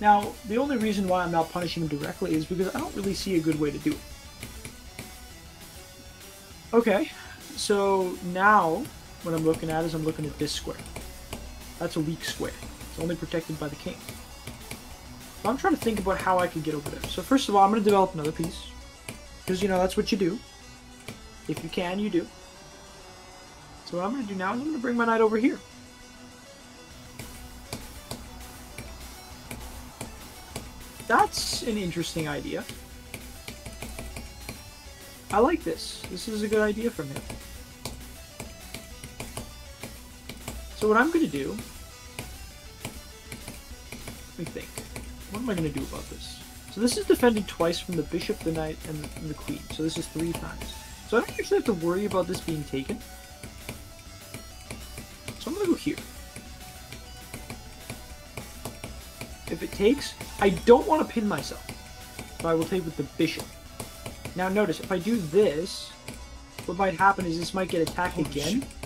Now, the only reason why I'm not punishing him directly is because I don't really see a good way to do it. Okay, so now what I'm looking at is I'm looking at this square. That's a weak square. It's only protected by the king. So I'm trying to think about how I could get over there. So first of all, I'm going to develop another piece. Because, you know, that's what you do. If you can, you do. So what I'm going to do now is I'm going to bring my knight over here. That's an interesting idea. I like this. This is a good idea from him. So what I'm going to do... Let me think. What am I going to do about this? So this is defending twice from the bishop, the knight, and the, queen. So this is three times. So I don't actually have to worry about this being taken. So I'm going to go here. If it takes, I don't want to pin myself. So I will take with the bishop. Now notice, if I do this, what might happen is this might get attacked Holy again. shit.